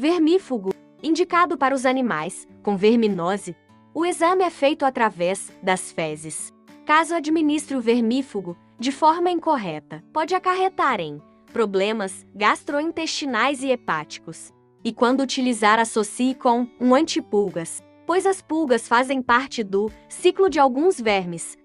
vermífugo, indicado para os animais com verminose. O exame é feito através das fezes. Caso administre o vermífugo de forma incorreta, pode acarretar em problemas gastrointestinais e hepáticos. E quando utilizar, associe com um antipulgas, pois as pulgas fazem parte do ciclo de alguns vermes,